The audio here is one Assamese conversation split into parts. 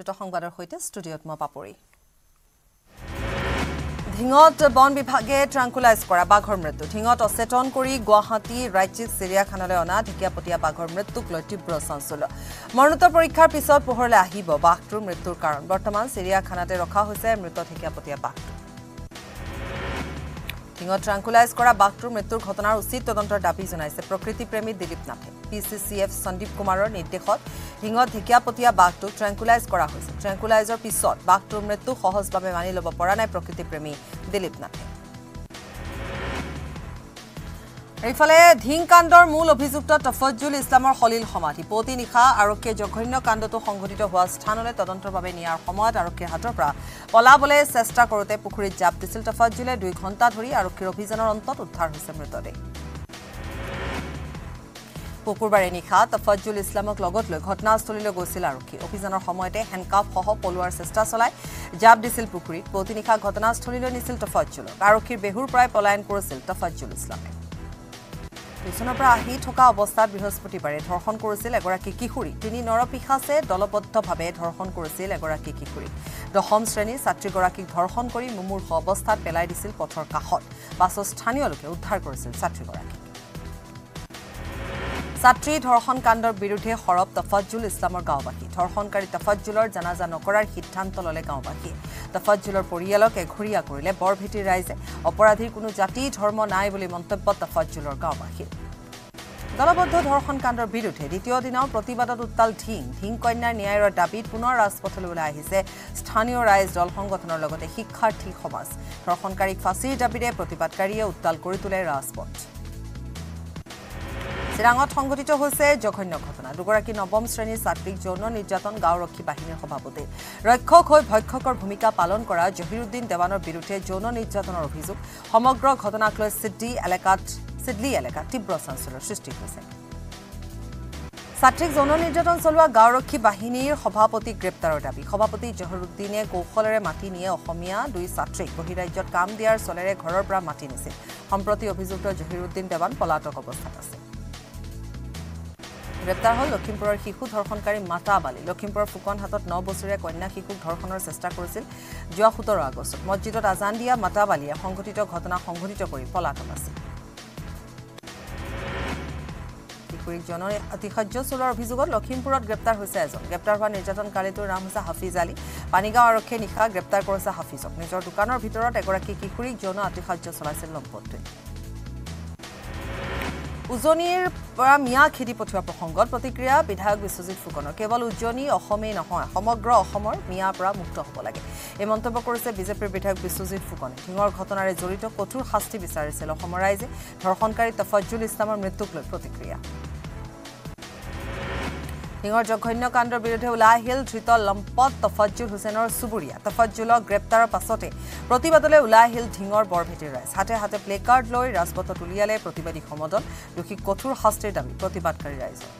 দুটা সংবাদৰ সৈতে ষ্টুডিঅ'ত মই পাপৰি। ঢিঙত বন বিভাগে ট্ৰাংকুলাইজ কৰা বাঘৰ মৃত্যু। ঢিঙত অচেতন কৰি গুৱাহাটী ৰাজ্যিক চিৰিয়াখানালৈ অনা ঢেকীয়াপতীয়া বাঘৰ মৃত্যুক লৈ তীব্ৰ চাঞ্চল্য। মৰণোত্তৰ পৰীক্ষাৰ পিছত পোহৰলৈ আহিব বাঘটোৰ মৃত্যুৰ কাৰণ। বৰ্তমান চিৰিয়াখানাতে ৰখা হৈছে মৃত ঢেকীয়াপতীয়া বাঘটো। ঢিঙত ট্ৰাংকুলাইজ কৰা বাঘটোৰ মৃত্যুৰ ঘটনাৰ উচিত তদন্তৰ দাবী জনাইছে প্ৰকৃতিপ্ৰেমী দিলীপ নাথে। P C C F Sandeep কুমাৰৰ নিৰ্দেশত ঢিঙত ঢেকীয়াপতীয়া বাঘটোক ট্ৰেংকুলাইজ কৰা হৈছে। ট্ৰেংকুলাইজৰ পিছত বাঘটোৰ মৃত্যু সহজভাৱে মানি ল'ব পৰা নাই প্ৰকৃতিপ্ৰেমী দিলীপ নাথে। ইফালে ধিংকাণ্ডৰ মূল অভিযুক্ত তফজ্জুল ইছলামৰ সলিল সমাধি। পুৱতি নিশা আৰক্ষীয়ে জঘন্য কাণ্ডটো সংঘটিত হোৱা স্থানলৈ তদন্তৰ বাবে নিয়াৰ সময়ত আৰক্ষীৰ হাতৰ পৰা পলাবলৈ চেষ্টা কৰোঁতে পুখুৰীত জাপ দিছিল। তফজ্জুলে দুই ঘণ্টা ধৰি আৰক্ষীৰ অভিযানৰ অন্তত উদ্ধাৰ হৈছে মৃতদেহ। শুকুৰবাৰে নিশা তফজ্জুল ইছলামক লগত লৈ ঘটনাস্থলীলৈ গৈছিল আৰক্ষী। অভিযানৰ সময়তে হেণ্ডকাফসহ পলোৱাৰ চেষ্টা চলাই জাপ দিছিল পুখুৰীত। পুৱতি নিশা ঘটনাস্থলীলৈ নিছিল তফজ্জুলক আৰক্ষীৰ বেহুৰ পৰাই পলায়ন কৰিছিল তফজ্জুল ইছলামে। টিউচনৰ পৰা আহি থকা অৱস্থাত বৃহস্পতিবাৰে ধৰ্ষণ কৰিছিল এগৰাকী কিশোৰী। তিনি নৰপিশাচে দলবদ্ধভাৱে ধৰ্ষণ কৰিছিল এগৰাকী কিশোৰীক দশম শ্ৰেণীৰ ছাত্ৰীগৰাকীক ধৰ্ষণ কৰি মুমূৰ্ষ অৱস্থাত পেলাই দিছিল পথৰ কাষত। পাছত স্থানীয় লোকে উদ্ধাৰ কৰিছিল ছাত্ৰীগৰাকীক। ছাত্ৰী ধৰ্ষণ কাণ্ডৰ বিৰুদ্ধে সৰব তফজ্জুল ইছলামৰ গাঁওবাসী। ধৰ্ষণকাৰী তফজ্জুলৰ জানাজা নকৰাৰ সিদ্ধান্ত ল'লে গাঁওবাসীয়ে তফজ্জুলৰ পৰিয়ালক এঘৰীয়া কৰিলে বৰভেটিৰ ৰাইজে। অপৰাধীৰ কোনো জাতি ধৰ্ম নাই বুলি মন্তব্য তফজ্জুলৰ গাঁওবাসীৰ দলবদ্ধ ধৰ্ষণ কাণ্ডৰ বিৰুদ্ধে দ্বিতীয় দিনাও প্ৰতিবাদত উত্তাল ঢিং। ঢিং কন্যাৰ ন্যায়ৰ দাবীত পুনৰ ৰাজপথলৈ ওলাই আহিছে স্থানীয় ৰাইজ দল সংগঠনৰ লগতে শিক্ষাৰ্থী সমাজ। ধৰ্ষণকাৰীক ফাঁচীৰ দাবীৰে প্ৰতিবাদকাৰীয়ে উত্তাল কৰি তোলে ৰাজপথ। চিৰাঙত সংঘটিত হৈছে জঘন্য ঘটনা। দুগৰাকী নৱম শ্ৰেণীৰ ছাত্ৰীক যৌন নিৰ্যাতন গাঁওৰক্ষী বাহিনীৰ সভাপতি। ৰক্ষক হৈ ভক্ষকৰ ভূমিকা পালন কৰা জহিৰুদ্দিন দেৱানৰ বিৰুদ্ধে যৌন নিৰ্যাতনৰ অভিযোগ। সমগ্ৰ ঘটনাক লৈ চিডলি এলেকাত চিডলি এলেকাত তীব্ৰ চাঞ্চল্যৰ সৃষ্টি হৈছে। ছাত্ৰীক যৌন নিৰ্যাতন চলোৱা গাঁওৰক্ষী বাহিনীৰ সভাপতিক গ্ৰেপ্তাৰৰ দাবী। সভাপতি জহৰুদ্দিনে কৌশলেৰে মাতি নিয়ে অসমীয়া দুই ছাত্ৰীক। বহিৰাজ্যত কাম দিয়াৰ চলেৰে ঘৰৰ পৰা মাতি নিছিল। সম্প্ৰতি অভিযুক্ত জহিৰুদ্দিন দেৱান পলাতক অৱস্থাত আছে। গ্ৰেপ্তাৰ হ'ল লখিমপুৰৰ শিশু ধৰ্ষণকাৰী মাতা বালি। লখিমপুৰৰ ফুকনহাটত ন বছৰীয়া কন্যা শিশুক ধৰ্ষণৰ চেষ্টা কৰিছিল যোৱা সোতৰ আগষ্টত। মছজিদত আজান দিয়া মাতা বালিয়ে সংঘটিত ঘটনা সংঘটিত কৰি পলাতক আছিল। কিশোৰীক জন আতিশয্য চলোৱাৰ অভিযোগত লখিমপুৰত গ্ৰেপ্তাৰ হৈছে এজন। গ্ৰেপ্তাৰ হোৱা নিৰ্যাতনকাৰীটোৰ নাম হৈছে হাফিজ আলী। পানীগাঁও আৰক্ষীয়ে নিশা গ্ৰেপ্তাৰ কৰিছে হাফিজক। নিজৰ দোকানৰ ভিতৰত এগৰাকী কিশোৰীক যৌন আতিশয্য চলাইছিল দম্পতীয়ে উজনিৰ পৰা মিয়া খেদি পঠোৱা প্ৰসংগত প্ৰতিক্ৰিয়া বিধায়ক বিশ্বজিৎ ফুকনৰ। কেৱল উজনি অসমেই নহয় সমগ্ৰ অসমৰ মিয়াৰ পৰা মুক্ত হ'ব লাগে। এই মন্তব্য কৰিছে বিজেপিৰ বিধায়ক বিশ্বজিৎ ফুকনে। ঢিঙৰ ঘটনাৰে জড়িত কঠোৰ শাস্তি বিচাৰিছিল অসমৰ ৰাইজে। ধৰ্ষণকাৰী তফজ্জুল ইছলামৰ মৃত্যুক লৈ প্ৰতিক্ৰিয়া। সিঙৰ জঘন্য কাণ্ডৰ বিৰুদ্ধে ওলাই আহিল ধৃত লম্পট তফজ্জুল হুছেইনৰ চুবুৰীয়া। তফজ্জুলক গ্ৰেপ্তাৰৰ পাছতে প্ৰতিবাদলৈ ওলাই আহিল ঢিঙৰ বৰভেটিৰ ৰাইজ। হাতে হাতে প্লে কাৰ্ড লৈ ৰাজপথত উলিয়ালে প্ৰতিবাদী সমদল দোষীক কঠোৰ শাস্তিৰ দাবী প্ৰতিবাদকাৰী ৰাইজৰ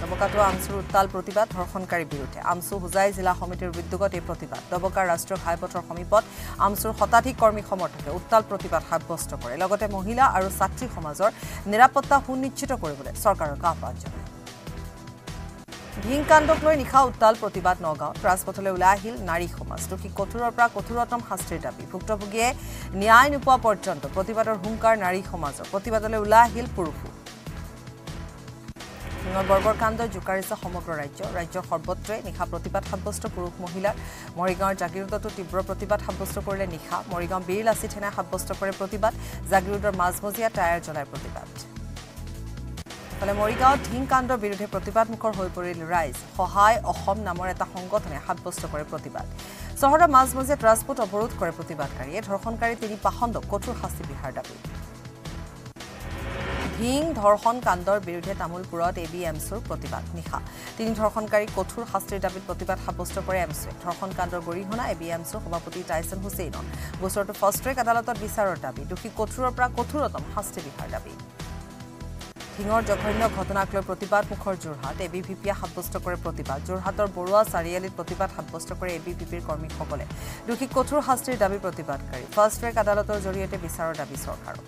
ডবকাটো আমচুৰ উত্তাল প্ৰতিবাদ ধৰ্ষণকাৰীৰ বিৰুদ্ধে। আমচু হোজাই জিলা সমিতিৰ উদ্যোগত এই প্ৰতিবাদ। ডবকাৰ ৰাষ্ট্ৰীয় ঘাইপথৰ সমীপত আমচুৰ শতাধিক কৰ্মী সমৰ্থকে উত্তাল প্ৰতিবাদ সাব্যস্ত কৰে। লগতে মহিলা আৰু ছাত্ৰী সমাজৰ নিৰাপত্তা সুনিশ্চিত কৰিবলৈ চৰকাৰক আহ্বান জনায় ঢিংকাণ্ডক লৈ নিশা উত্তাল প্ৰতিবাদ নগাঁৱত। ৰাজপথলৈ ওলাই আহিল নাৰী সমাজ। দোষী কঠোৰৰ পৰা কঠোৰতম শাস্তিৰ দাবী। ভুক্তভোগীয়ে ন্যায় নোপোৱা পৰ্যন্ত প্ৰতিবাদৰ হুংকাৰ নাৰী সমাজৰ। প্ৰতিবাদলৈ ওলাই আহিল পুৰুষো। সিঙৰ বৰ্বৰ কাণ্ডই জোকাৰিছে সমগ্ৰ ৰাজ্য। ৰাজ্যৰ সৰ্বত্ৰে নিশা প্ৰতিবাদ সাব্যস্ত পুৰুষ মহিলাৰ। মৰিগাঁৱৰ জাগিৰোডতো তীব্ৰ প্ৰতিবাদ সাব্যস্ত কৰিলে নিশা। মৰিগাঁও বীৰ লাচি থানাই সাব্যস্ত কৰে প্ৰতিবাদ। জাগিৰোডৰ মাজমজিয়া টায়াৰ জ্বলাই প্ৰতিবাদ। ইফালে মৰিগাঁৱত ঢিং কাণ্ডৰ বিৰুদ্ধে প্ৰতিবাদমুখৰ হৈ পৰিল ৰাইজ। সহায় অসম নামৰ এটা সংগঠনে সাব্যস্ত কৰে প্ৰতিবাদ। চহৰৰ মাজমজিয়াত ৰাজপথ অৱৰোধ কৰে প্ৰতিবাদকাৰীয়ে। ধৰ্ষণকাৰী তিনি পাখণ্ডক কঠোৰ শাস্তি বিহাৰ দাবী। ঢিং ধৰ্ষণ কাণ্ডৰ বিৰুদ্ধে তামোলপুৰত এ বি এমছুৰ প্ৰতিবাদ নিশা। তিনি ধৰ্ষণকাৰীক কঠোৰ শাস্তিৰ দাবীত প্ৰতিবাদ সাব্যস্ত কৰে এমছুৱে। ধৰ্ষণ কাণ্ডৰ গৰিহণা এ বি এমছুৰ সভাপতি টাইছন হুছেইনৰ। গোচৰটো ফাষ্ট ট্ৰেক আদালতত বিচাৰৰ দাবী। দোষী কঠোৰৰ পৰা কঠোৰতম শাস্তি বিহাৰ দাবী। ঢিঙৰ জঘন্য ঘটনাক লৈ প্ৰতিবাদ মুখৰ যোৰহাট। এ পিয়ে সাব্যস্ত কৰে প্ৰতিবাদ। যোৰহাটৰ বৰুৱা চাৰিআলিত প্ৰতিবাদ সাব্যস্ত কৰে এ বি ভি পিৰ কৰ্মীসকলে। দোষীক কঠোৰ শাস্তিৰ দাবী প্ৰতিবাদকাৰী। ফাষ্ট ট্ৰেক আদালতৰ জৰিয়তে বিচাৰৰ দাবী চৰকাৰক।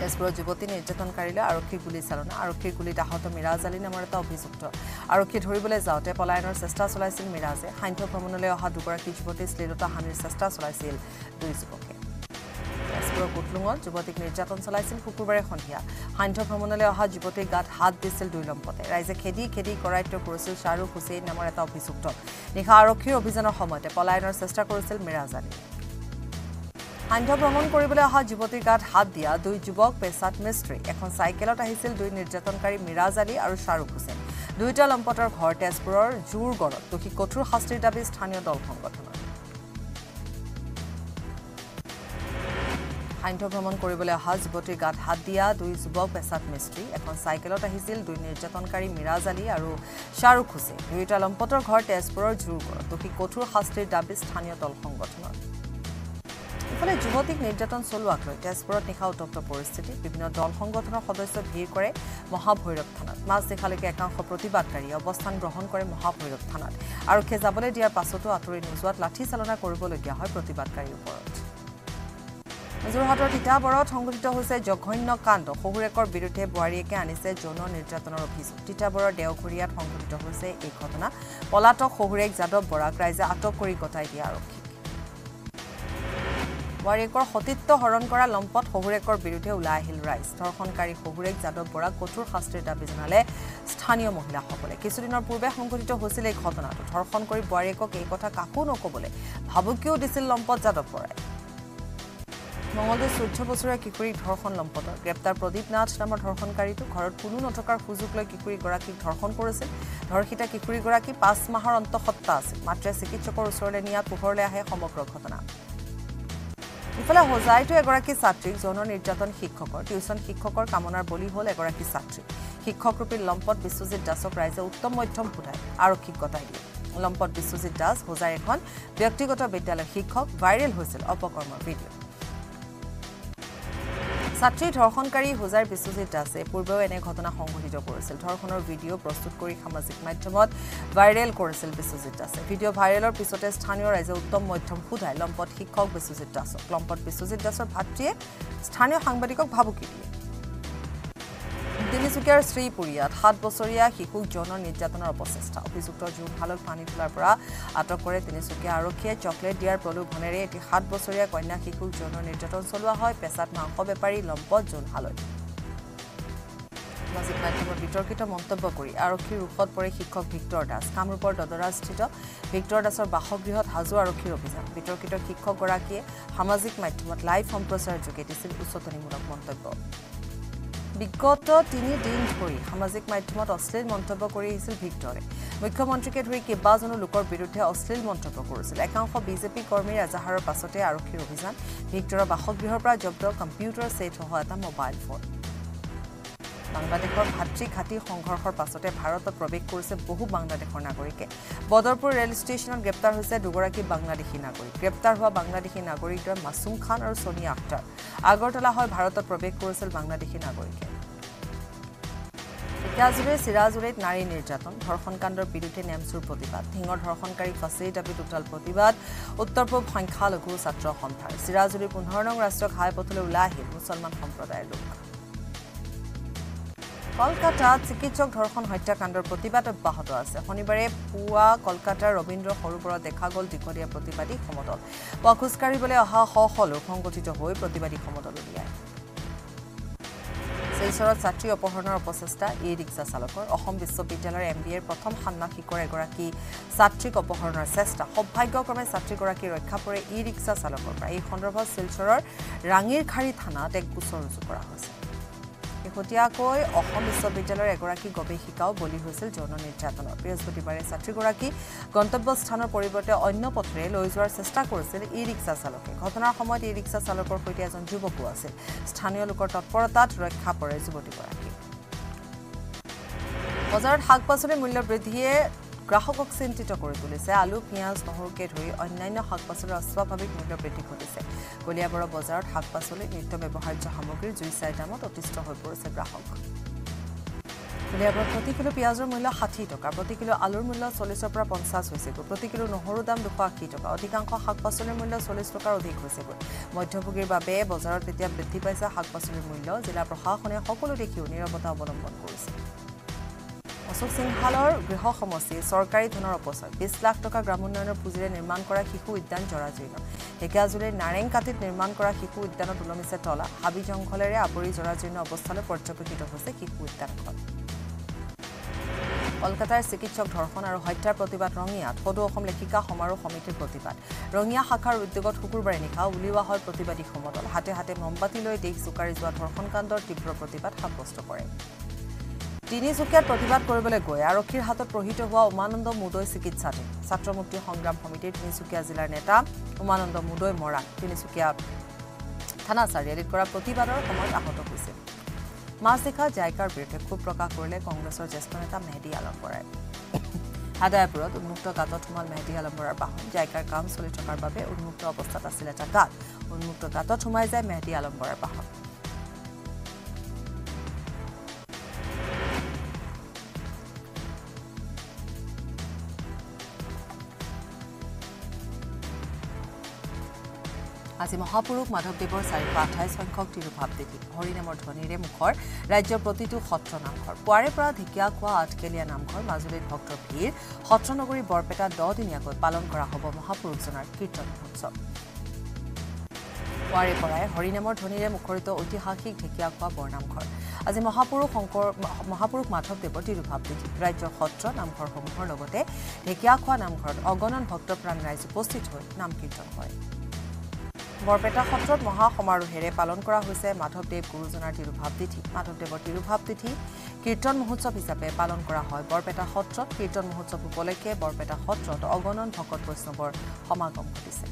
তেজপুৰৰ যুৱতী নিৰ্যাতনকাৰীলৈ আৰক্ষীৰ গুলীচালনা আৰক্ষীৰ গুলীত আহত মিৰাজ আলী নামৰ এটা অভিযুক্ত। আৰক্ষী ধৰিবলৈ যাওঁতে পলায়নৰ চেষ্টা চলাইছিল মিৰাজে। সান্ধ্য ভ্ৰমণলৈ অহা দুগৰাকী যুৱতীৰ শ্লীলতা হানিৰ চেষ্টা চলাইছিল দুই যুৱকে। তেজপুৰৰ কুটলুঙত যুৱতীক নিৰ্যাতন চলাইছিল শুকুৰবাৰে সন্ধিয়া। সান্ধ্য ভ্ৰমণলৈ অহা যুৱতীৰ গাত হাত দিছিল দুই লম্পতে ৰাইজে খেদি খেদি কৰায়ত্ব কৰিছিল শ্বাহৰুখ হুছেইন নামৰ এটা অভিযুক্ত। নিশা আৰক্ষীৰ অভিযানৰ সময়তে পলায়নৰ চেষ্টা কৰিছিল মিৰাজ আলী সান্ধ্য ভ্ৰমণ কৰিবলৈ অহা যুৱতীৰ গাত হাত দিয়া দুই যুৱক পেছাত মিস্ত্ৰী। এখন চাইকেলত আহিছিল দুই নিৰ্যাতনকাৰী মিৰাজ আলী আৰু শ্বাহৰুখ হুছেইন। দুয়োটা লম্পটৰ ঘৰ তেজপুৰৰ জোৰগড়ত। দোষী কঠোৰ শাস্তিৰ দাবী স্থানীয় দল সংগঠনৰ। সান্ধ্য ভ্ৰমণ কৰিবলৈ অহা যুৱতীৰ গাত হাত দিয়া দুই যুৱক পেছাত মিস্ত্ৰী। এখন চাইকেলত আহিছিল দুই নিৰ্যাতনকাৰী মিৰাজ আলী আৰু শ্বাহৰুখ হুছেইন। দুয়োটা লম্পটৰ ঘৰ তেজপুৰৰ জোৰগড়ত। দোষী কঠোৰ শাস্তিৰ দাবী স্থানীয় দল সংগঠনৰ। ইফালে যুৱতীক নিৰ্যাতন চলোৱাক লৈ তেজপুৰত নিশা উত্তপ্ত পৰিস্থিতি। বিভিন্ন দল সংগঠনৰ সদস্য ভিৰ কৰে মহাভৈৰৱ থানাত। মাজনিশালৈকে একাংশ প্ৰতিবাদকাৰীয়ে অৱস্থান গ্ৰহণ কৰে মহাভৈৰৱ থানাত। আৰক্ষীয়ে যাবলৈ দিয়াৰ পাছতো আঁতৰি নোযোৱাত লাঠি চালনা কৰিবলগীয়া হয় প্ৰতিবাদকাৰীৰ ওপৰত। যোৰহাটৰ তিতাবৰত সংঘটিত হৈছে জঘন্য কাণ্ড। শহুৰেকৰ বিৰুদ্ধে বোৱাৰীয়েকে আনিছে যৌন নিৰ্যাতনৰ অভিযোগ। তিতাবৰৰ দেওঘৰীয়াত সংঘটিত হৈছে এই ঘটনা। পলাতক শহুৰেক যাদৱ বৰাক ৰাইজে আটক কৰি গতাই দিয়ে আৰক্ষীক। বোৱাৰীয়েকৰ সতীত্ব হৰণ কৰা লম্পট শহুৰেকৰ বিৰুদ্ধে ওলাই আহিল ৰাইজ। ধৰ্ষণকাৰী শহুৰেক যাদৱ বৰাক কঠোৰ শাস্তিৰ দাবী জনালে স্থানীয় মহিলাসকলে। কিছুদিনৰ পূৰ্বে সংঘটিত হৈছিল এই ঘটনাটো। ধৰ্ষণ কৰি বোৱাৰীয়েকক এই কথা কাকো নকবলৈ ভাবুকিও দিছিল লম্পট যাদৱ বৰাই। মঙলদৈ চৈধ্য বছৰীয়া কিশোৰীক ধৰ্ষণ লম্পটৰ গ্ৰেপ্তাৰ প্ৰদীপ নাথ নামৰ ধৰ্ষণকাৰীটো ঘৰত কোনো নথকাৰ সুযোগ লৈ কিশোৰীগৰাকীক ধৰ্ষণ কৰিছিল ধৰ্ষিতা কিশোৰীগৰাকী পাঁচ মাহৰ অন্তঃসত্ত্বা আছিল। মাত্ৰে চিকিৎসকৰ ওচৰলৈ নিয়াত পোহৰলৈ আহে সমগ্ৰ ঘটনা। ইফালে হোজাইতো এগৰাকী ছাত্ৰীক যৌন নিৰ্যাতন শিক্ষকৰ টিউচন শিক্ষকৰ কামনাৰ বলি হ'ল এগৰাকী ছাত্ৰী। শিক্ষকৰূপী লম্পট বিশ্বজিৎ দাসক ৰাইজে উত্তম মধ্যম সোধাই আৰক্ষীক গতাই দিয়ে। লম্পট বিশ্বজিৎ দাস হোজাইৰ এখন ব্যক্তিগত বিদ্যালয়ৰ শিক্ষক ভাইৰেল হৈছিল অপকৰ্মৰ ভিডিঅ' ছাত্ৰী ধৰ্ষণকাৰী হোজাৰ বিশ্বজিৎ দাসে পূৰ্বেও এনে ঘটনা সংঘটিত কৰিছিল। ধৰ্ষণৰ ভিডিঅ' প্ৰস্তুত কৰি সামাজিক মাধ্যমত ভাইৰেল কৰিছিল বিশ্বজিৎ দাসে। ভিডিঅ' ভাইৰেলৰ পিছতে স্থানীয় ৰাইজে উত্তম মধ্যম সোধাই লম্পট শিক্ষক বিশ্বজিৎ দাসক। লম্পট বিশ্বজিৎ দাসৰ ভাতৃয়ে স্থানীয় সাংবাদিকক ভাবুকি দিয়ে। তিনিচুকীয়াৰ শ্ৰীপুৰীয়াত সাত বছৰীয়া শিশুক যৌন নিৰ্যাতনৰ অপচেষ্টা অভিযুক্ত জোনশালত পানী তোলাৰ পৰা আটক কৰে তিনিচুকীয়া আৰক্ষীয়ে। চকলেট দিয়াৰ প্ৰলোভনেৰে এটি সাত বছৰীয়া কন্যা শিশুক যৌন নিৰ্যাতন চলোৱা হয়। পেছাত মাংস বেপাৰী লম্পট জোনশালত সামাজিক মাধ্যমত বিতৰ্কিত মন্তব্য কৰি আৰক্ষীৰ ৰোষত পৰে শিক্ষক ভিক্টৰ দাস। কামৰূপৰ দদৰাস্থিত ভিক্টৰ দাসৰ বাসগৃহত হাজো আৰক্ষীৰ অভিযান। বিতৰ্কিত শিক্ষকগৰাকীয়ে সামাজিক মাধ্যমত লাইভ সম্প্ৰচাৰৰ যোগে দিছিল উচতনিমূলক মন্তব্য। বিগত তিনিদিন ধৰি সামাজিক মাধ্যমত অশ্লীল মন্তব্য কৰি আহিছিল ভিক্টৰে। মুখ্যমন্ত্ৰীকে ধৰি কেইবাজনো লোকৰ বিৰুদ্ধে অশ্লীল মন্তব্য কৰিছিল। একাংশ বিজেপি কৰ্মীৰ এজাহাৰৰ পাছতে আৰক্ষীৰ অভিযান। ভিক্টৰৰ বাসগৃহৰ পৰা জব্দ কম্পিউটাৰ ছেটসহ এটা মোবাইল ফোন। বাংলাদেশৰ ভাতৃ ঘাটি সংঘৰ্ষৰ পাছতে ভাৰতত প্ৰৱেশ কৰিছে বহু বাংলাদেশৰ নাগৰিকে। বদৰপুৰ ৰেল ষ্টেচনত গ্ৰেপ্তাৰ হৈছে দুগৰাকী বাংলাদেশী নাগৰিক। গ্ৰেপ্তাৰ হোৱা বাংলাদেশী নাগৰিকদ্বয় মাছুম খান আৰু ছোনিয়া আখতাৰ। আগৰতলা হৈ ভাৰতত প্ৰৱেশ কৰিছিল বাংলাদেশী নাগৰিকে। ঢেকিয়াজুৰিৰ চিৰাজুৰিত নাৰী নিৰ্যাতন ধৰ্ষণকাণ্ডৰ বিৰুদ্ধে নেমচুৰ প্ৰতিবাদ ঢিঙৰ ধৰ্ষণকাৰীক ফাঁচীৰ দাবীত উত্তাল প্ৰতিবাদ উত্তৰ পূব সংখ্যালঘু ছাত্ৰ সন্থাৰ। চিৰাজুৰিৰ পোন্ধৰ নং ৰাষ্ট্ৰীয় ঘাইপথলৈ ওলাই আহিল মুছলমান সম্প্ৰদায়ৰ লোক কলকাতাত চিকিৎসক ধৰ্ষণ হত্যাকাণ্ডৰ প্ৰতিবাদ অব্যাহত আছে। শনিবাৰে পুৱা কলকাতাৰ ৰবীন্দ্ৰ সৰোবৰত দেখা গ'ল দীঘলীয়া প্ৰতিবাদী সমদল। পুৱা খোজকাঢ়িবলৈ অহা শ শ লোক সংগঠিত হৈ প্ৰতিবাদী সমদল উলিয়ায়। শিলচৰত ছাত্ৰী অপহৰণৰ অপচেষ্টা ই ৰিক্সা চালকৰ। অসম বিশ্ববিদ্যালয়ৰ এম বি এৰ প্ৰথম ষান্মাসিকৰ এগৰাকী ছাত্ৰীক অপহৰণৰ চেষ্টা। সৌভাগ্যক্ৰমে ছাত্ৰীগৰাকী ৰক্ষা পৰে ই ৰিক্সা চালকৰ পৰা। এই সন্দৰ্ভত শিলচৰৰ ৰাঙিৰখাৰী থানাত এক গোচৰ ৰুজু কৰা হৈছে। শেহতীয়াকৈ অসম বিশ্ববিদ্যালয়ৰ এগৰাকী গৱেষিকাও বলি হৈছিল যৌন নিৰ্যাতনৰ। বৃহস্পতিবাৰে ছাত্ৰীগৰাকী গন্তব্যস্থানৰ পৰিৱৰ্তে অন্য পথেৰে লৈ যোৱাৰ চেষ্টা কৰিছিল ই ৰিক্সা চালকে। ঘটনাৰ সময়ত ই ৰিক্সা চালকৰ সৈতে এজন যুৱকো আছিল। স্থানীয় লোকৰ তৎপৰতাত ৰক্ষা পৰে যুৱতীগৰাকী। বজাৰত শাক পাচলিৰ মূল্য বৃদ্ধিয়ে গ্ৰাহকক চিন্তিত কৰি তুলিছে। আলু পিঁয়াজ নহৰুকে ধৰি অন্যান্য শাক পাচলিৰ অস্বাভাৱিক মূল্য বৃদ্ধি ঘটিছে। কলিয়াবৰৰ বজাৰত শাক পাচলি নিত্য ব্যৱহাৰ্য সামগ্ৰীৰ জুই চাই দামত অতিষ্ঠ হৈ পৰিছে গ্ৰাহক। পৰা প্ৰতি কিলো পিঁয়াজৰ মূল্য ষাঠি টকা প্ৰতি কিলো আলুৰ মূল্য চল্লিছৰ পৰা পঞ্চাছ হৈছেগৈ প্ৰতি কিলো নহৰুৰ দাম দুশ আশী টকা অধিকাংশ শাক পাচলিৰ মূল্য চল্লিছ টকাৰ অধিক হৈছেগৈ মধ্যভোগীৰ বাবে বজাৰত এতিয়া বৃদ্ধি পাইছে শাক পাচলিৰ মূল্য জিলা প্ৰশাসনে সকলো দেখিও নিৰৱতা অৱলম্বন কৰিছে। অশোক সিংহালৰ গৃহ সমষ্টি চৰকাৰী ধনৰ অপচয় বিছ লাখ টকা গ্ৰাম উন্নয়নৰ পুঁজিৰে নিৰ্মাণ কৰা শিশু উদ্যান জৰাজীৰ্ণ। ঢেকীয়াজুলিৰ নাৰেংকাটিত নিৰ্মাণ কৰা শিশু উদ্যানত ওলমিছে তলা। হাবি জংঘলেৰে আৱৰি জৰাজীৰ্ণ অৱস্থালৈ পৰ্যবেক্ষিত হৈছে শিশু উদ্যানখন। কলকাতাৰ চিকিৎসক ধৰ্ষণ আৰু হত্যাৰ প্ৰতিবাদ ৰঙিয়াত। সদৌ অসম লেখিকা সমাৰোহ সমিতিৰ প্ৰতিবাদ। ৰঙিয়া শাখাৰ উদ্যোগত শুকুৰবাৰে নিশা উলিওৱা হয় প্ৰতিবাদী সমদল। হাতে হাতে মমবাতি লৈ দেশ জোকাৰি যোৱা ধৰ্ষণকাণ্ডৰ তীব্ৰ প্ৰতিবাদ সাব্যস্ত কৰে। তিনিচুকীয়াত প্ৰতিবাদ কৰিবলৈ গৈ আৰক্ষীৰ হাতত প্ৰহিত হোৱা উমানন্দ মুদৈ চিকিৎসাধীন। ছাত্ৰ মুক্তি সংগ্ৰাম সমিতিৰ তিনিচুকীয়া জিলাৰ নেতা উমানন্দ মুদৈ মৰাণ তিনিচুকীয়া থানা চাৰিআলিত কৰা প্ৰতিবাদৰ সময়ত আহত হৈছিল মাজনিশা জাইকাৰ বিৰুদ্ধে ক্ষোভ প্ৰকাশ কৰিলে কংগ্ৰেছৰ জ্যেষ্ঠ নেতা মেহদী আলম বৰাই হাদায়পুৰত উন্মুক্ত গাঁতত সোমাল মেহদী আলম বৰাৰ বাহন। জাইকাৰ কাম চলি থকাৰ বাবে উন্মুক্ত অৱস্থাত আছিল এটা গাঁত। উন্মুক্ত গাঁতত সোমাই যায় মেহদী আলম বৰাৰ বাহন। আজি মহাপুৰুষ মাধৱদেৱৰ চাৰিশ আঠাইছ সংখ্যক তিৰুভাৱ তিথি হৰিনামৰ ধ্বনিৰে মুখৰ ৰাজ্যৰ প্ৰতিটো সত্ৰ নামঘৰ পুৱাৰে পৰা ঢেকীয়াখোৱা আঠকেলীয়া নামঘৰ মাজুলীত ভক্তৰ ভিৰ সত্ৰনগৰী বৰপেটাত দহদিনীয়াকৈ পালন কৰা হ'ব মহাপুৰুষজনাৰ কীৰ্তন মহোৎসৱ পুৱাৰে পৰাই হৰিনামৰ ধ্বনিৰে মুখৰিত ঐতিহাসিক ঢেকীয়াখোৱা বৰনামঘৰ। আজি মহাপুৰুষ শংকৰ মহাপুৰুষ মাধৱদেৱৰ তিৰুভাৱ তিথি ৰাজ্যৰ সত্ৰ নামঘৰসমূহৰ লগতে ঢেকীয়াখোৱা নামঘৰত অগণন ভক্তপ্ৰাণ ৰাইজ উপস্থিত হৈ নাম কীৰ্তন কৰে। বৰপেটা সত্ৰত মহা সমাৰোহেৰে পালন কৰা হৈছে মাধৱদেৱ গুৰুজনাৰ তিৰুভাৱ তিথি মাধৱদেৱৰ তিৰুভাৱ তিথি কীৰ্তন মহোৎসৱ হিচাপে পালন কৰা হয়। বৰপেটা সত্ৰত কীৰ্তন মহোৎসৱ উপলক্ষে বৰপেটা সত্ৰত অগণন ভকত বৈষ্ণৱৰ সমাগম ঘটিছে।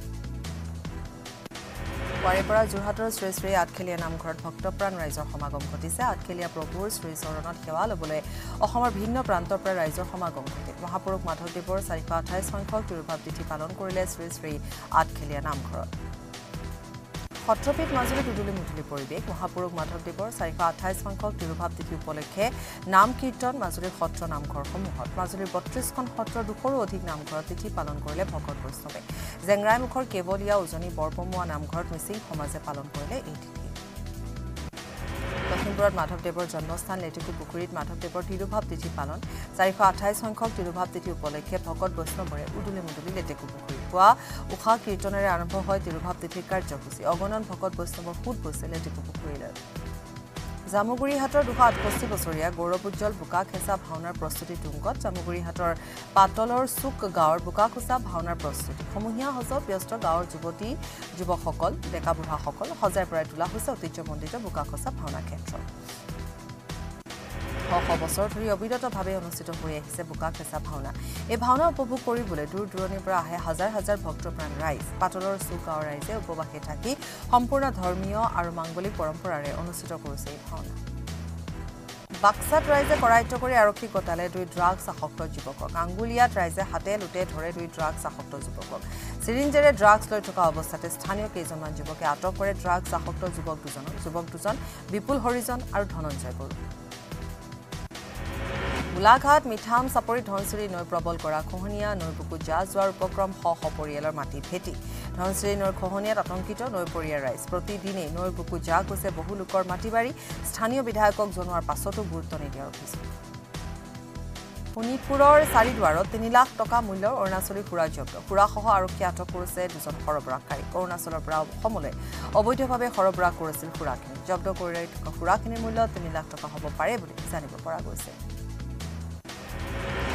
পুৱাৰে পৰা যোৰহাটৰ শ্ৰী শ্ৰী আঠখেলীয়া নামঘৰত ভক্তপ্ৰাণ ৰাইজৰ সমাগম ঘটিছে। আঠখেলীয়া প্ৰভুৰ শ্ৰীচৰণত সেৱা ল'বলৈ অসমৰ ভিন্ন প্ৰান্তৰ পৰা ৰাইজৰ সমাগম ঘটে। মহাপুৰুষ মাধৱদেৱৰ চাৰিশ আঠাইছ সংখ্যক তিৰুভাৱ তিথি পালন কৰিলে শ্ৰী শ্ৰী আঠখেলীয়া নামঘৰত। সত্ৰপীঠ মাজুলীত উদুলি মুদুলি পৰিৱেশ মহাপুৰুষ মাধৱদেৱৰ চাৰিশ আঠাইছ সংখ্যক তিৰুভাৱ তিথি উপলক্ষে নাম কীৰ্তন মাজুলীৰ সত্ৰ নামঘৰসমূহত। মাজুলীৰ বত্ৰিছখন সত্ৰৰ দুশৰো অধিক নামঘৰত তিথি পালন কৰিলে ভকত বৈষ্ণৱে। জেংৰাইমুখৰ কেৱলীয়া উজনি বৰপমুৱা নামঘৰত মিচিং সমাজে পালন কৰিলে এই তিথি। লখিমপুৰত মাধৱদেৱৰ জন্মস্থান লেটেকু পুখুৰীত মাধৱদেৱৰ তিৰুভাৱ তিথি পালন। চাৰিশ আঠাইছ সংখ্যক তিৰুভাৱ তিথি উপলক্ষে ভকত বৈষ্ণৱৰে উদুলি মুদুলি লেটেকু পুখুৰী পুৱা উষা কীৰ্তনেৰে আৰম্ভ হয় তিৰুভাৱ তিথিৰ কাৰ্যসূচী। অগণন ভকত বৈষ্ণৱৰ সোঁত বৈছে লেটেকু পুখুৰীলৈ। জামুগুৰিহাটৰ দুশ আঠষষ্ঠি বছৰীয়া গৌৰৱোজ্জ্বল বোকা খেঁচা ভাওনাৰ প্ৰস্তুতি তুংগত জামুগুৰিহাটৰ পাতলৰ চুক গাঁৱৰ বোকা খোচা ভাওনাৰ প্ৰস্তুতি। সমূহীয়া সজত ব্যস্ত গাঁৱৰ যুৱতী যুৱকসকল ডেকা বুঢ়াসকল সজাই পৰাই তোলা হৈছে ঐতিহ্যমণ্ডিত বোকা খোচা ভাওনা ক্ষেত্ৰ শ শ বছৰ ধৰি অবিৰতভাৱে অনুষ্ঠিত হৈ আহিছে বোকা খেঁচা ভাওনা। এই ভাওনা উপভোগ কৰিবলৈ দূৰ দূৰণিৰ পৰা আহে হাজাৰ হাজাৰ ভক্তপ্ৰাণ ৰাইজ। পাতলৰ চুক গাঁৱৰ ৰাইজে উপবাসে থাকি সম্পূৰ্ণ ধৰ্মীয় আৰু মাংগলিক পৰম্পৰাৰে অনুষ্ঠিত কৰিছে এই ভাওনা। বাক্সাত ৰাইজে কৰায়ত্ব কৰি আৰক্ষীক গতালে দুই ড্ৰাগছ আসক্ত যুৱকক। আংগুলিয়াত ৰাইজে হাতে লোটে ধৰে দুই ড্ৰাগছ আসক্ত যুৱকক। চিৰিঞ্জেৰে ড্ৰাগছ লৈ থকা অৱস্থাতে স্থানীয় কেইজনমান যুৱকে আটক কৰে ড্ৰাগছ আসক্ত যুৱক দুজনক। যুৱক দুজন বিপুল হৰিজন আৰু ধনঞ্জয় বড়ো। গোলাঘাট মিঠাম চাপৰি ধনচিৰি নৈ প্ৰবল কৰা খহনীয়া নৈ বুকুত জাহ যোৱাৰ উপক্ৰম শ শ পৰিয়ালৰ মাটি ভেটি। ধনচিৰি নৈৰ খহনীয়াত আতংকিত নৈ পৰিয়াল ৰাইজ। প্ৰতিদিনেই নৈৰ বুকুত জাহ গৈছে বহু লোকৰ মাটি বাৰী স্থানীয় বিধায়কক জনোৱাৰ পাছতো গুৰুত্ব নিদিয়াৰ অভিযোগ। শোণিতপুৰৰ চাৰিদুৱাৰত তিনি লাখ টকা মূল্যৰ অৰুণাচলী সুৰা জব্দ। সুৰাসহ আৰক্ষীয়ে আটক কৰিছে দুজন সৰবৰাহকাৰীক অৰুণাচলৰ পৰা অসমলৈ অবৈধভাৱে সৰবৰাহ কৰিছিল সুৰাখিনি। জব্দ কৰি থকা সুৰাখিনিৰ মূল্য তিনি লাখ টকা হ'ব পাৰে বুলি জানিব পৰা গৈছে।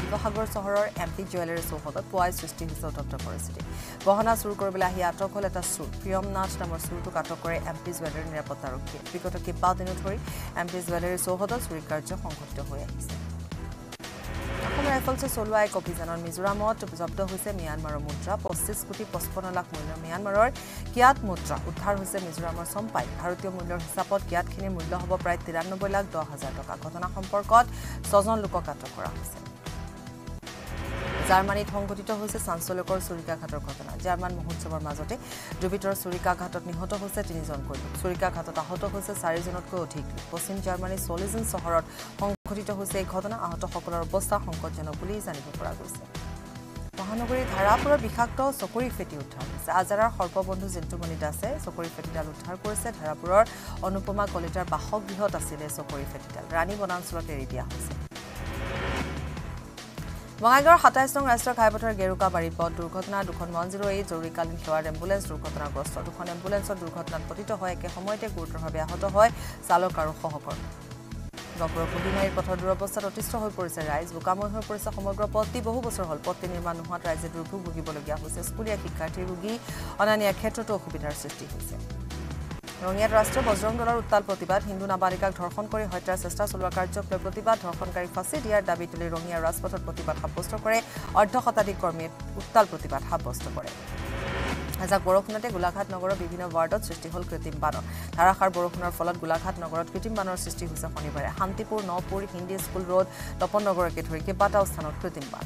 শিৱসাগৰ চহৰৰ এম পি জুৱেলাৰী চৌহদত পুৱাই সৃষ্টি হৈছে উত্তপ্ত পৰিস্থিতি। গহনা চুৰ কৰিবলৈ আহি আটক হ'ল এটা চুৰ। প্ৰিয়ম নাথ নামৰ চুৰটোক আটক কৰে এম পি জুৱেলাৰীৰ নিৰাপত্তাৰক্ষীয়ে বিগত কেইবাদিনো ধৰি এম পি জুৱেলাৰী চৌহদত চুৰি কাৰ্য সংঘটিত হৈ আহিছে। অসম ৰাইফলছে চলোৱা এক অভিযানত মিজোৰামত জব্দ হৈছে ম্যানমাৰৰ মুদ্ৰা। পঁচিছ কোটি পঁচপন্ন লাখ মূল্যৰ ম্যানমাৰৰ কিয়াত মুদ্ৰা। উদ্ধাৰ হৈছে মিজোৰামৰ চম্পাই। ভাৰতীয় মূল্যৰ হিচাপত কিয়াতখিনিৰ মূল্য হ'ব প্ৰায় তিৰান্নব্বৈ লাখ দহ হাজাৰ টকা। ঘটনা সম্পৰ্কত ছজন লোকক আটক কৰা হৈছে। জাৰ্মানীত সংঘটিত হৈছে চাঞ্চল্যকৰ চুৰিকাঘাটৰ ঘটনা। জাৰ্মান মহোৎসৱৰ মাজতে ডুবিটৰ চুৰিকাঘাটত নিহত হৈছে তিনিজনকৈ লোক। চুৰিকাঘাটত আহত হৈছে চাৰিজনতকৈ অধিক লোক। পশ্চিম জাৰ্মানীৰ চলিজন চহৰত ঘটিত হৈছে এই ঘটনা। আহতসকলৰ অৱস্থা সংকটজনক বুলি জানিব পৰা গৈছে। মহানগৰীৰ ধাৰাপুৰৰ বিষাক্ত চকৰি ফেটি উদ্ধাৰ হৈছে। আজাৰাৰ সৰ্পবন্ধু জিন্তুমণি দাসে চকৰি ফেটিডাল উদ্ধাৰ কৰিছে। ধাৰাপুৰৰ অনুপমা কলিতাৰ বাসগৃহত আছিলে চকৰি ফেটিডাল। ৰাণী বনাঞ্চলত এৰি দিয়া হৈছে। বঙাইগাঁৱৰ সাতাইছ নং ৰাষ্ট্ৰীয় ঘাইপথৰ গেৰুকা বাৰী পথ দুৰ্ঘটনা দুখন ওৱান জিৰ' এইট জৰুৰীকালীন সেৱাৰ এম্বুলেঞ্চ দুৰ্ঘটনাগ্ৰস্ত। দুখন এম্বুলেঞ্চৰ দুৰ্ঘটনাত পতিত হয় একে সময়তে গুৰুতৰভাৱে আহত হয় চালক আৰু সহকৰ্মী গহপুৰৰ খুঁটিমাৰীৰ পথৰ দুৰৱস্থাত অতিষ্ঠ হৈ পৰিছে ৰাইজ বোকাময় হৈ পৰিছে সমগ্ৰ পথটি। বহু বছৰ হ'ল পথটি নিৰ্মাণ নোহোৱাত ৰাইজে দুৰ্ভোগ ভুগিবলগীয়া হৈছে। স্কুলীয়া শিক্ষাৰ্থী ৰোগী অনা নিয়াৰ ক্ষেত্ৰতো অসুবিধাৰ সৃষ্টি হৈছে। ৰঙিয়াত ৰাষ্ট্ৰীয় বজৰং দলৰ উত্তাল প্ৰতিবাদ হিন্দু নাবালিকাক ধৰ্ষণ কৰি হত্যাৰ চেষ্টা চলোৱা কাৰ্যক লৈ প্ৰতিবাদ ধৰ্ষণকাৰীক ফাঁচি দিয়াৰ দাবী তুলি ৰঙিয়াৰ ৰাজপথত প্ৰতিবাদ সাব্যস্ত কৰে অৰ্ধ শতাধিক কৰ্মীয়ে উত্তাল প্ৰতিবাদ সাব্যস্ত কৰে। এজাক বৰষুণতে গোলাঘাট নগৰৰ বিভিন্ন ৱাৰ্ডত সৃষ্টি হ'ল কৃত্ৰিম বানৰ। ধাৰাসাৰ বৰষুণৰ ফলত গোলাঘাট নগৰত কৃত্ৰিম বানৰ সৃষ্টি হৈছে শনিবাৰে। শান্তিপুৰ নপুৰ হিন্দী স্কুল ৰোড তপন নগৰকে ধৰি কেইবাটাও স্থানত কৃত্ৰিম বান।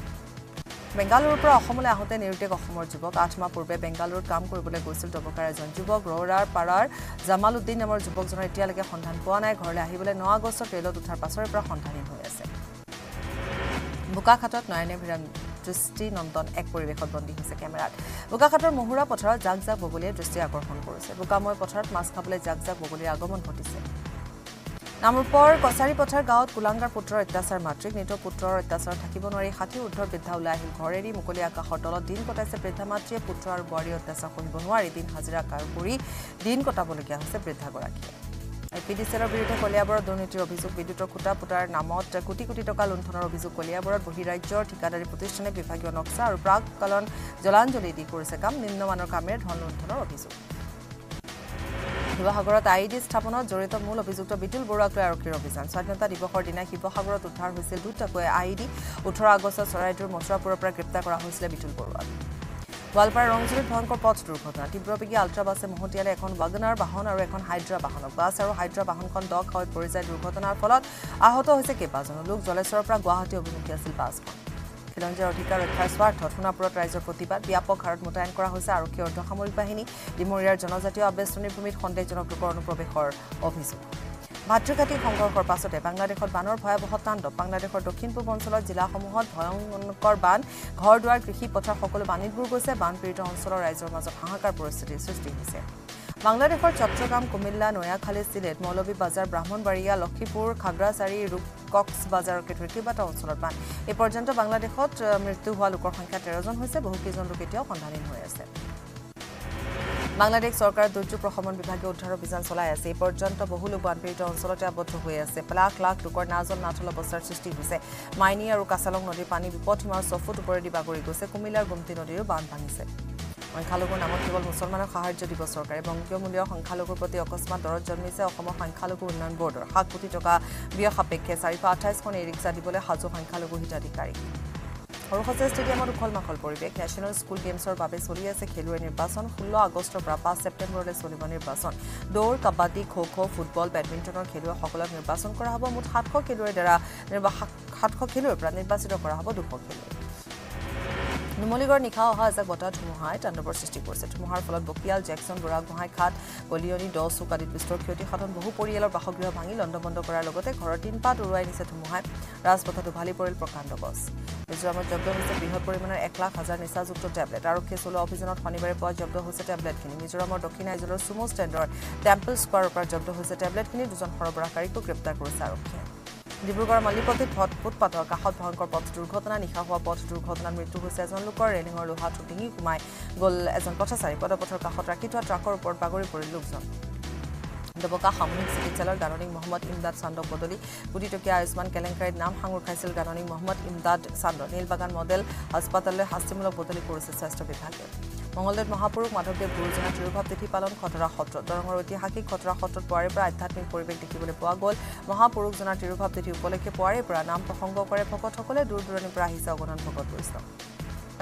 বেংগালুৰুৰ পৰা অসমলৈ আহোঁতে নিৰুদ্বেগ অসমৰ যুৱক আঠ মাহ পূৰ্বে বেংগালুৰুত কাম কৰিবলৈ গৈছিল ডবকাৰ এজন যুৱক। ৰৌৰাৰ পাৰাৰ জামাল উদ্দিন নামৰ যুৱকজনৰ এতিয়ালৈকে সন্ধান পোৱা নাই। ঘৰলৈ আহিবলৈ ন আগষ্টত ৰেলত উঠাৰ পাছৰে পৰা সন্ধানহীন হৈ আছে। বোকাখাটত নয়নে ভিৰাম দৃষ্টিনন্দন এক পৰিৱেশত বন্দী হৈছে কেমেৰাত। বোকাখাটৰ মহুৰা পথাৰত জাক জাক বগলীয়ে দৃষ্টি আকৰ্ষণ কৰিছে। বোকাময় পথাৰত মাছ খাবলৈ জাক জাক বগলীৰ আগমন ঘটিছে। নামৰূপৰ কছাৰী পথাৰ গাঁৱত কুলাংগাৰ পুত্ৰৰ অত্যাচাৰ মাতৃক নিজৰ পুত্ৰৰ অত্যাচাৰত থাকিব নোৱাৰি ষাঠি ঊৰ্ধৰ বৃদ্ধা ওলাই আহিল। ঘৰ এৰি মুকলি আকাশৰ তলত দিন কটাইছে বৃদ্ধা মাতৃয়ে পুত্ৰ আৰু বোৱাৰীৰ অত্যাচাৰ সহিব নোৱাৰি। দিন হাজিৰা কাৰ কৰি দিন কটাবলগীয়া হৈছে বৃদ্ধাগৰাকীয়ে। পি ডি চি এলৰ বিৰুদ্ধে কলিয়াবৰত দুৰ্নীতিৰ অভিযোগ বিদ্যুতৰ খুটা পুতাৰ নামত কোটি কোটি টকা লুণ্ঠনৰ অভিযোগ। কলিয়াবৰত বহিৰাজ্যৰ ঠিকাদাৰী প্ৰতিষ্ঠানে বিভাগীয় নক্সা আৰু প্ৰাক কালন জলাঞ্জলি দি কৰিছে কাম। নিম্নমানৰ কামেৰে ধন লুণ্ঠনৰ অভিযোগ। শিৱসাগৰত আই ই ডি স্থাপনত জড়িত মূল অভিযুক্ত বিতুল বৰুৱাক লৈ আৰক্ষীৰ অভিযান। স্বাধীনতা দিৱসৰ দিনা শিৱসাগৰত উদ্ধাৰ হৈছিল দুটাকৈ আই ই ডি ওঠৰ আগষ্টত চৰাইদেউৰ মচুৰাপুৰৰ পৰা গ্ৰেপ্তাৰ কৰা হৈছিলে বিতুল বৰুৱাক। গোৱালপাৰা ৰংজুৰিত ভয়ংকৰ পথ দুৰ্ঘটনা। তীব্ৰবেগী আল্ট্ৰা বাছে মহতিয়ালে এখন ৱাগনাৰ বাহন আৰু এখন হাইড্ৰা বাহনক। বাছ আৰু হাইড্ৰা বাহনখন দক হৈ পৰি যায় দুৰ্ঘটনাৰ ফলত আহত হৈছে কেইবাজনো লোক। জলেশ্বৰৰ পৰা গুৱাহাটী অভিমুখী আছিল বাছখন। খিলঞ্জীয়াৰ অধিকাৰ ৰক্ষাৰ স্বাৰ্থত সোণাপুৰত ৰাইজৰ প্ৰতিবাদ ব্যাপক হাৰত মোতায়েন কৰা হৈছে আৰক্ষী অৰ্ধসামৰিক বাহিনী। ডিমৰীয়াৰ জনজাতীয় আৱেষ্টনী ভূমিত সন্দেহজনক লোকৰ অনুপ্ৰৱেশৰ অভিযোগ। ভাতৃঘাতী সংঘৰ্ষৰ পাছতে বাংলাদেশত বানৰ ভয়াৱহ তাণ্ডৱ। বাংলাদেশৰ দক্ষিণ পূব অঞ্চলত জিলাসমূহত ভয়ংকৰ বান। ঘৰ দুৱাৰ কৃষি পথাৰ সকলো বানীত বুৰ গৈছে। বানপীড়িত অঞ্চলৰ ৰাইজৰ মাজত হাহাকাৰ পৰিস্থিতিৰ সৃষ্টি হৈছে। বাংলাদেশৰ চট্টগ্ৰাম কুমিল্লা নয়াখালী চিলেট মৌলবী বাজাৰ ব্ৰাহ্মণবাড়িয়া লক্ষীপুৰ খাগ্ৰাচাৰী কক্স বাজাৰকে ধৰি কেইবাটাও অঞ্চলত বান। এই পৰ্যন্ত বাংলাদেশত মৃত্যু হোৱা লোকৰ সংখ্যা তেৰজন হৈছে বহুকেইজন লোক এতিয়াও সন্ধানহীন হৈ আছে। বাংলাদেশ চৰকাৰৰ দুৰ্যোগ প্ৰশমন বিভাগে উদ্ধাৰ অভিযান চলাই আছে। এই পৰ্যন্ত বহু লোক বানপীড়িত অঞ্চলতে আবদ্ধ হৈ আছে। লাখ লাখ লোকৰ নাজল নাথল অৱস্থাৰ সৃষ্টি হৈছে। মাইনী আৰু কাছালং নদীৰ পানী বিপদসীমাৰ চফুট ওপৰেদি বাগৰি গৈছে। কুমিলাৰ গুমটি নদীৰো বান ভাঙিছে। সংখ্যালঘুৰ নামত কেৱল মুছলমানক সাহায্য দিব চৰকাৰে বংশীয় মূল্যৰ সংখ্যালঘুৰ প্ৰতি অকস্মাত দৰত জন্মিছে অসমৰ সংখ্যালঘু উন্নয়ন বৰ্ডৰ। সাত কোটি টকা ব্যয় সাপেক্ষে চাৰিশ আঠাইছখন ই ৰিক্সা দিবলৈ সাজু সংখ্যালঘু হিতাধিকাৰী। সৰুসজাই ষ্টেডিয়ামত উখল মাখল পৰিৱেশ। নেশ্যনেল স্কুল গেমছৰ বাবে চলি আছে খেলুৱৈ নিৰ্বাচন। ষোল্ল আগষ্টৰ পৰা পাঁচ ছেপ্টেম্বৰলৈ চলিব নিৰ্বাচন। দৌৰ কাবাডী খ' খ' ফুটবল বেডমিণ্টনৰ খেলুৱৈসকলক নিৰ্বাচন কৰা হ'ব। মুঠ সাতশ খেলুৱৈৰ দ্বাৰা সাতশ খেলুৱৈৰ পৰা নিৰ্বাচিত কৰা হ'ব দুশ খেলুৱৈ। নুমলীগড় নিশা অহা এজাক বতাহ ধুমুহাই তাণ্ডৱৰ সৃষ্টি কৰিছে। ধুমুহাৰ ফলত বকিয়াল জেকচন বুঢ়াগোহাঁই খাট কলিয়নী দ চুক আদিত বিস্তৰ ক্ষতিসাধন বহু পৰিয়ালৰ বাসগৃহ ভাঙি লণ্ডভণ্ড কৰাৰ লগতে ঘৰৰ তিনপাত উৰুৱাই নিছে ধুমুহাই। ৰাজপথত উভালি পৰিল প্ৰকাণ্ড গছ। মিজোৰামত জব্দ হৈছে বৃহৎ পৰিমাণৰ এক লাখ হাজাৰ নিচাযুক্ত টেবলেট। আৰক্ষীয়ে চলোৱা অভিযানত শনিবাৰে পোৱা জব্দ হৈছে টেবলেটখিনি। মিজোৰামৰ দক্ষিণ আইজলৰ চুমু ষ্টেণ্ডৰ টেম্পল স্কোৱাৰৰ পৰা জব্দ হৈছে টেবলেটখিনি। দুজন সৰবৰাহকাৰীকো গ্ৰেপ্তাৰ কৰিছে আৰক্ষীয়ে। ডিব্ৰুগড় মালিপতিত পথ ফুটপাথৰ কাষত ভয়ংকৰ পথ দুৰ্ঘটনা নিশা হোৱা পথ দুৰ্ঘটনাত মৃত্যু হৈছে এজন লোকৰ। ৰেলিঙৰ লোহাটো ডিঙি সোমাই গ'ল এজন পথচাৰী। পদপথৰ কাষত ৰাখি থোৱা ট্ৰাকৰ ওপৰত বাগৰি পৰিল লোকজন। ডবকা সামূহিক চিকিৎসালয়ৰ গাননিক মহম্মদ ইমদাদ চান্দক বদলি। কোটিটকীয়া আয়ুষ্মান কেলেংকাৰীত নাম সাঙুৰ খাইছিল গাননিক মহম্মদ ইমদাদ চান্দ নীলবাগান মডেল হাস্পাতাললৈ শাস্তিমূলক বদলি কৰিছে স্বাস্থ্য বিভাগে। মঙলদৈত মহাপুৰুষ মাধৱদেৱ গুৰুজনাৰ তিৰুভাৱ তিথি পালন খতৰা সত্ৰত। দৰঙৰ ঐতিহাসিক খতৰা সত্ৰত পুৱাৰে পৰা আধ্যাত্মিক পৰিৱেশ দেখিবলৈ পোৱা গ'ল। মহাপুৰুষজনাৰ তিৰুভাৱ তিথি উপলক্ষে পুৱাৰে পৰা নাম প্ৰসংগ কৰে ভকতসকলে দূৰ দূৰণিৰ পৰা আহিছে অগণন ভকত বৈষ্ণৱ।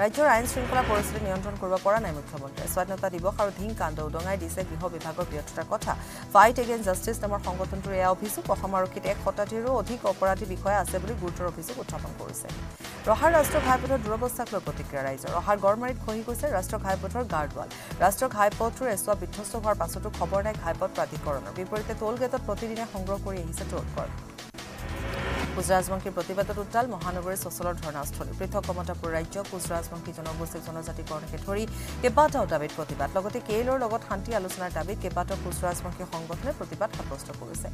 ৰাজ্যৰ আইন শৃংখলা পৰিস্থিতি নিয়ন্ত্ৰণ কৰিব পৰা নাই মুখ্যমন্ত্ৰীয়ে। স্বাধীনতা দিৱস আৰু ধিং কাণ্ড উদঙাই দিছে গৃহ বিভাগৰ ব্যৰ্থতাৰ কথা। ফাইট এগেইনষ্ট জাষ্টিছ নামৰ সংগঠনটোৰ এয়া অভিযোগ অসম আৰক্ষীত এক শতাধিকৰো অধিক অপৰাধী বিষয়া আছে বুলি গুৰুতৰ অভিযোগ উত্থাপন কৰিছে। ৰহাৰ ৰাষ্ট্ৰীয় ঘাইপথৰ দুৰৱস্থাক লৈ প্ৰতিক্ৰিয়া ৰাইজৰ। ৰহাৰ গড়মাৰীত খহি গৈছে ৰাষ্ট্ৰীয় ঘাইপথৰ গাৰ্ডৱাল। ৰাষ্ট্ৰীয় ঘাইপথটোৰ এছোৱা বিধ্বস্ত হোৱাৰ পাছতো খবৰ নাই ঘাইপথ প্ৰাধিকৰণৰ। বিপৰীতে টোল গেটত প্ৰতিদিনে সংগ্ৰহ কৰি আহিছে টোল কৰ কুচৰাজবংশীৰ প্ৰতিবাদত উত্তাল মহানগৰীৰ চচলৰ ধৰ্ণাস্থলী। পৃথক কমতাপুৰ ৰাজ্য কুচৰাজবংশী জনগোষ্ঠীক জনজাতিকৰণকে ধৰি কেইবাটাও দাবীত প্ৰতিবাদ। লগতে কেইলৰ লগত শান্তি আলোচনাৰ দাবীত কেইবাটাও কুচৰাজবংশী সংগঠনে প্ৰতিবাদ সাব্যস্ত কৰিছে।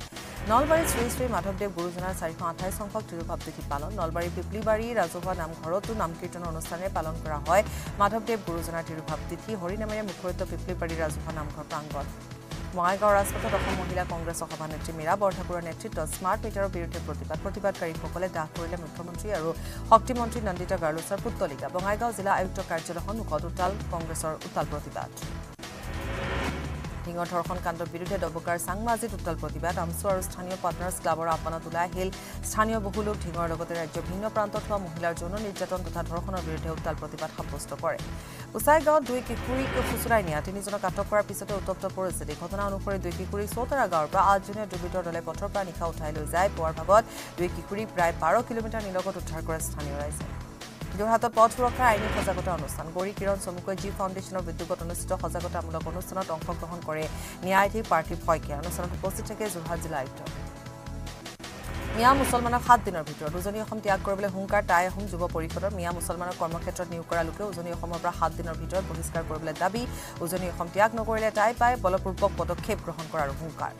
নলবাৰীত শ্ৰী শ্ৰী মাধৱদেৱ গুৰুজনাৰ চাৰিশ আঠাইছ সংখ্যক তিৰুভাৱ তিথি পালন। নলবাৰীৰ পিপলিবাৰী ৰাজহুৱা নামঘৰতো নাম কীৰ্তনৰ অনুষ্ঠানেৰে পালন কৰা হয়। মাধৱদেৱ গুৰুজনাৰ তিৰুভাৱ তিথি হৰিনামেৰে মুখৰিত পিপলিবাৰী ৰাজহুৱা নামঘৰ প্ৰাংগণ বঙাইগাঁও ৰাজপথত অসম মহিলা কংগ্ৰেছৰ সভানেত্ৰী মীৰা বৰঠাকুৰৰ নেতৃত্বত স্মাৰ্ট মিটাৰৰ বিৰুদ্ধে প্ৰতিবাদ। প্ৰতিবাদকাৰীসকলে দাহ কৰিলে মুখ্যমন্ত্ৰী আৰু শক্তিমন্ত্ৰী নন্দিতা গাৰ্লোচাৰ পুত্তলিকা। বঙাইগাঁও জিলা আয়ুক্ত কাৰ্যালয়ৰ সন্মুখত উত্তাল কংগ্ৰেছৰ উত্তাল প্ৰতিবাদ। ঢিঙৰ ধৰ্ষণ কাণ্ডৰ বিৰুদ্ধে ডবকাৰ চাংমাজিত উত্তাল প্ৰতিবাদ। আমচু আৰু স্থানীয় পাৰ্টনাৰ্ছ ক্লাবৰ আহ্বানত ওলাই আহিল স্থানীয় বহু লোক ঢিঙৰ লগতে ৰাজ্যৰ ভিন্ন প্ৰান্তত হোৱা মহিলাৰ যৌন নিৰ্যাতন তথা ধৰ্ষণৰ বিৰুদ্ধে উত্তাল প্ৰতিবাদ সাব্যস্ত কৰে। উচাই গাঁৱত দুই কিশোৰীক ফুচুৰাই নিয়া তিনিজনক আটক কৰাৰ পিছতে উত্তপ্ত পৰিস্থিতি ঘটনা অনুসৰি দুই কিশোৰীক চৌতাৰা গাঁৱৰ পৰা আঠজনীয়া দুৰ্বৃত্তৰ দলে পথৰ পৰা নিশা উঠাই লৈ যায়। পুৱাৰ ভাগত দুই কিশোৰীক প্ৰায় বাৰ কিলোমিটাৰ নিলগত উদ্ধাৰ কৰে স্থানীয় ৰাইজে। যোৰহাটত পথ সুৰক্ষাৰ আইনী সজাগতা অনুষ্ঠান। গৌৰী কিৰণ চমুকৈ জি ফাউণ্ডেশ্যনৰ উদ্যোগত অনুষ্ঠিত সজাগতামূলক অনুষ্ঠানত অংশগ্ৰহণ কৰে ন্যায়াধীশ পাৰ্থিৱ শইকীয়া। অনুষ্ঠানত উপস্থিত থাকে যোৰহাট জিলা আয়ুক্ত। মিয়া মুছলমানক সাত দিনৰ ভিতৰত উজনি অসম ত্যাগ কৰিবলৈ হুংকাৰ টাই অসম যুৱ পৰিষদৰ মিয়া মুছলমানৰ কৰ্মক্ষেত্ৰত নিয়োগ কৰা লোকে উজনি অসমৰ পৰা সাত দিনৰ ভিতৰত বহিষ্কাৰ কৰিবলৈ দাবী। উজনি অসম ত্যাগ নকৰিলে টাই পাই বলপূৰ্বক পদক্ষেপ গ্ৰহণ কৰাৰ হুংকাৰ।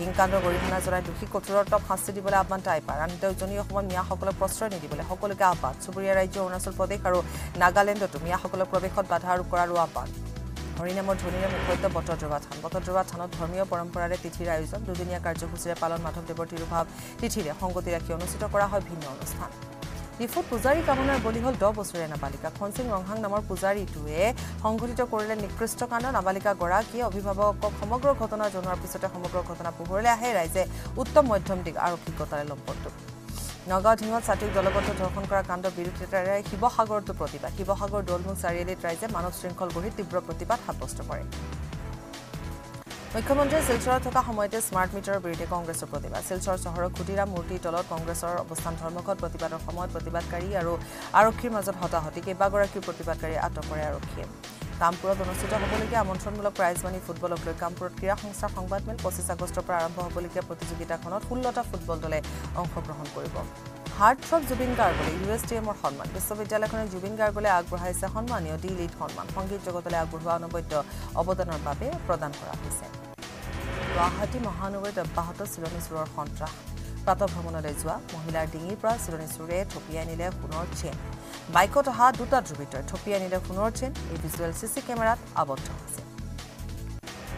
হিংকাণ্ডৰ গৰিহণা জনাই দোষী কঠোৰতম শাস্তি দিবলৈ আহ্বান টাইপাৰ। আনহাতে উজনি অসমত মিয়াসকলক প্ৰশ্ৰয় নিদিবলৈ সকলোকে আহ্বান। চুবুৰীয়া ৰাজ্য অৰুণাচল প্ৰদেশ আৰু নাগালেণ্ডতো মিয়াসকলক প্ৰৱেশত বাধা আৰোপ কৰাৰো আহ্বান। হৰিনামৰ ধ্বনিৰে মুখৰিত বটদ্ৰৱা থান বটদ্ৰৱা থানত ধৰ্মীয় পৰম্পৰাৰে তিথিৰ আয়োজন। দুদিনীয়া কাৰ্যসূচীৰে পালন মাধৱদেৱৰ তিৰুভাৱ তিথিৰে সংগতি ৰাখি অনুষ্ঠিত কৰা হয় ভিন্ন অনুষ্ঠান। ডিফুত পূজাৰী কামনাৰ বলি হ'ল দহ বছৰীয়া নাবালিকা। খনসিং ৰংহাং নামৰ পূজাৰীটোৱে সংঘটিত কৰিলে নিকৃষ্ট কাণ্ড। নাবালিকাগৰাকীয়ে অভিভাৱকক সমগ্ৰ ঘটনা জনোৱাৰ পিছতে সমগ্ৰ ঘটনা পোহৰলৈ আহে। ৰাইজে উত্তম মধ্যম দিশ আৰক্ষীক গতালে লম্পটটো নগাঁও ঢিঙত ছাত্ৰীক দলবদ্ধ ধৰ্ষণ কৰা কাণ্ডৰ বিৰোধিতাৰে শিৱসাগৰতো প্ৰতিবাদ। শিৱসাগৰ দৌলমুখ চাৰিআলিত ৰাইজে মানৱ শৃংখল গঢ়ি তীব্ৰ প্ৰতিবাদ সাব্যস্ত কৰে। মুখ্যমন্ত্ৰীয়ে শিলচৰত থকা সময়তে স্মাৰ্ট মিটাৰৰ বিৰুদ্ধে কংগ্ৰেছৰ প্ৰতিবাদ। শিলচৰ চহৰৰ খুটিৰাম মূৰ্তিৰ তলত কংগ্ৰেছৰ অৱস্থান ধৰ্মঘট প্ৰতিবাদৰ সময়ত প্ৰতিবাদকাৰী আৰু আৰক্ষীৰ মাজত হতাহতি। কেইবাগৰাকীও প্ৰতিবাদকাৰী আটক কৰে আৰক্ষীয়ে। কামপুৰত অনুষ্ঠিত হ'বলগীয়া আমন্ত্ৰণমূলক প্ৰাইজমানী ফুটবলক লৈ কামপুৰত ক্ৰীড়া সংস্থাৰ সংবাদমেল পঁচিছ আগষ্টৰ পৰা আৰম্ভ হ'বলগীয়া প্ৰতিযোগিতাখনত ষোল্লটা ফুটবল দলে অংশগ্ৰহণ কৰিব। হাৰ্ট থ্ৰপ জুবিন গাৰ্গলৈ ইউ এছ ডি এমৰ সন্মান। বিশ্ববিদ্যালয়খনে জুবিন গাৰ্গলৈ আগবঢ়াইছে সন্মানীয় ডি লিট সন্মান। সংগীত জগতলৈ আগবঢ়োৱা অনবদ্য অৱদানৰ বাবে প্ৰদান কৰা হৈছে। গুৱাহাটী মহানগৰীত অব্যাহত চিলনী চোৰৰ সন্ত্ৰাস। প্ৰাতঃভ্ৰমণলৈ যোৱা মহিলাৰ ডিঙিৰ পৰা চিলনী চোৰে থপিয়াই নিলে সোণৰ চেইন। বাইকত অহা দুটা দুৰ্বৃত্তই থপিয়াই নিলে সোণৰ চেইন। এই ভিজুৱেল চি চি কেমেৰাত আবদ্ধ হৈছে।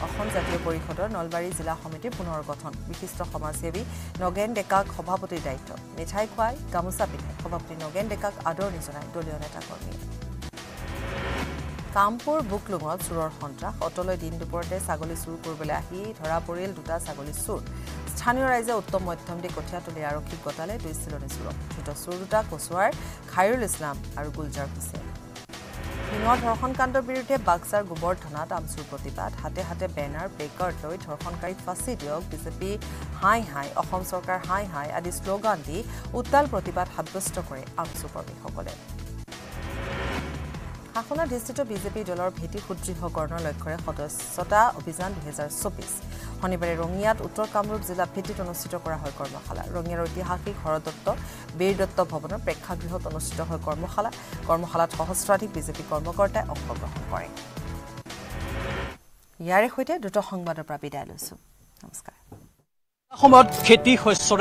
অসম জাতীয় পৰিষদৰ নলবাৰী জিলা সমিতিৰ পুনৰ গঠন। বিশিষ্ট সমাজসেৱী নগেন ডেকাক সভাপতিৰ দায়িত্ব। মিঠাই খুৱাই গামোচা পিন্ধাই সভাপতি নগেন ডেকাক আদৰণি জনাই দলীয় নেতাকৰ্মীয়ে। কামপুৰ বুকলুঙত চোৰৰ সন্ত্ৰাস। অটলৈ দিন দুপৰতে ছাগলী চুৰ কৰিবলৈ আহি ধৰা পৰিল দুটা ছাগলী চোৰ। স্থানীয় ৰাইজে উত্তম মধ্যম দি কঠীয়াতলী আৰক্ষীক গতালে দুই চিলনী চোৰক। ধৃত চোৰ দুটা কচুৱাৰ খাইৰুল ইছলাম আৰু গুলজাৰ হুছেইন সিঙৰ ধৰ্ষণ কাণ্ডৰ বিৰুদ্ধে বাক্সাৰ গোবৰ্ধনাত আমচুৰ প্ৰতিবাদ। হাতে হাতে বেনাৰ প্লেকাৰ্ড লৈ ধৰ্ষণকাৰীক ফাঁচি দিয়ক। বিজেপি হাই হাই অসম চৰকাৰ হাই হাই আদি শ্লোগান দি উত্তাল প্ৰতিবাদ সাব্যস্ত কৰে আমচু কৰ্মীসকলে। শাসনাধিষ্ঠিত বিজেপি দলৰ ভেটি সুদৃঢ়কৰণৰ লক্ষ্যৰে সদস্যতা অভিযান দুহেজাৰ চৌবিছ শনিবাৰে ৰঙিয়াত উত্তৰ কামৰূপ জিলা ভিত্তিত অনুষ্ঠিত কৰা হয় কৰ্মশালা। ৰঙিয়াৰ ঐতিহাসিক হৰদত্ত বীৰ দত্ত ভৱনৰ প্ৰেক্ষাগৃহত অনুষ্ঠিত হয় কৰ্মশালা। কৰ্মশালাত সহস্ৰাধিক বিজেপি কৰ্মকৰ্তাই অংশগ্ৰহণ কৰে। ইয়াৰে সৈতে দ্ৰুত সংবাদৰ পৰা বিদায় লৈছো। নমস্কাৰ। সময়ত খেতি শস্যৰে